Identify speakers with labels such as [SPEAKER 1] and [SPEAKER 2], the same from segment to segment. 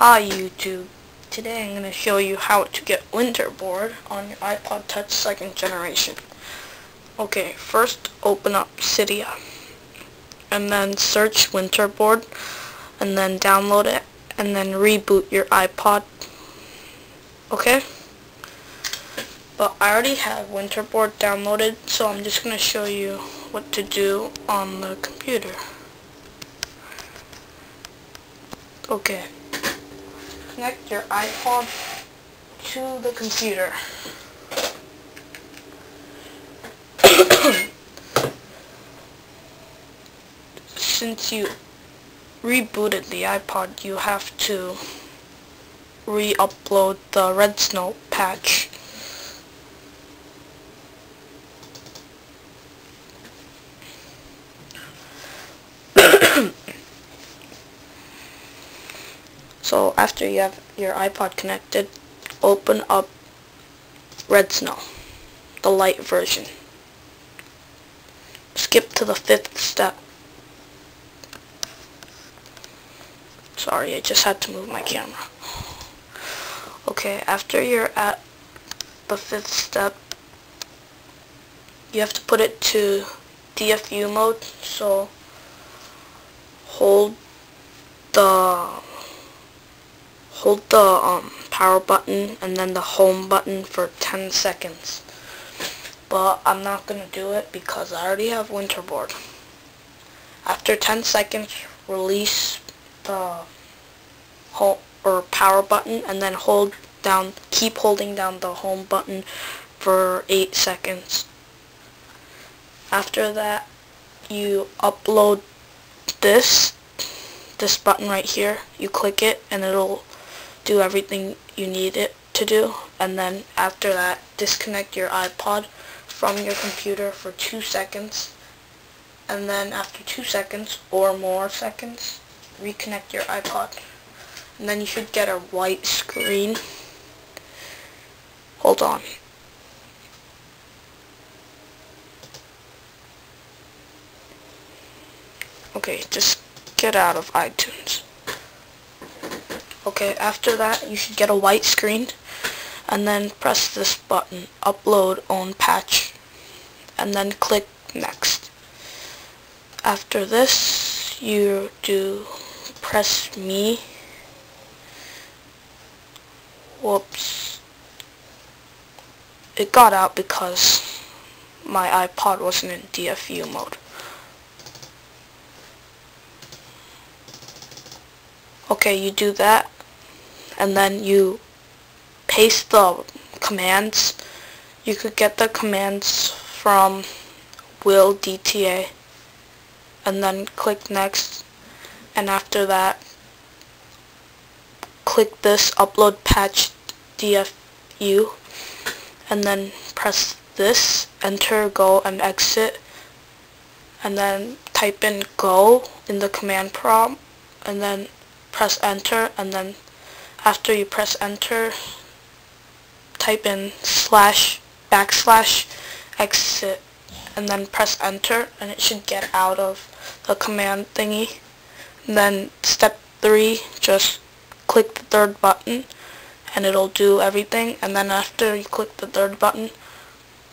[SPEAKER 1] Hi YouTube. Today I'm going to show you how to get Winterboard on your iPod Touch second generation. Okay, first open up Cydia and then search Winterboard and then download it and then reboot your iPod. Okay? But I already have Winterboard downloaded so I'm just going to show you what to do on the computer. Okay connect your iPod to the computer. Since you rebooted the iPod, you have to re-upload the Redsn0w patch. So after you have your iPod connected, open up Redsn0w, the light version. Skip to the fifth step. Sorry, I just had to move my camera. Okay, after you're at the fifth step, you have to put it to DFU mode, so hold the hold the um, power button and then the home button for 10 seconds. But I'm not going to do it because I already have Winterboard. After 10 seconds, release the home or power button and then hold down, keep holding down the home button for 8 seconds. After that, you upload this, this button right here. You click it and it'll do everything you need it to do and then after that disconnect your iPod from your computer for two seconds and then after two seconds or more seconds reconnect your iPod. And then you should get a white screen. Hold on. Okay just get out of iTunes Okay, after that you should get a white screen and then press this button, upload own patch and then click next. After this you do press me whoops it got out because my iPod wasn't in DFU mode. Okay, you do that and then you paste the commands. You could get the commands from willdta and then click next and after that click this upload patch DFU and then press this enter go and exit and then type in go in the command prompt and then press enter and then after you press enter type in slash backslash exit and then press enter and it should get out of the command thingy. And then step 3 just click the third button and it'll do everything. And then after you click the third button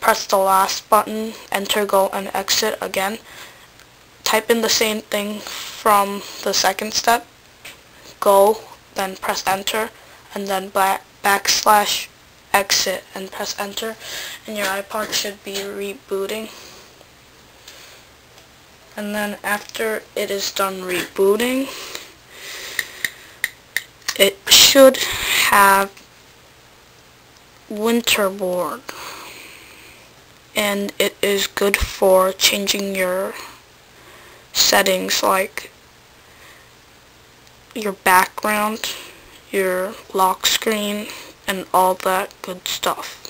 [SPEAKER 1] press the last button enter go and exit again. Type in the same thing from the second step. Go then press enter and then back backslash exit and press enter and your iPod should be rebooting. And then after it is done rebooting it should have Winterboard and it is good for changing your settings like your background, your lock screen, and all that good stuff.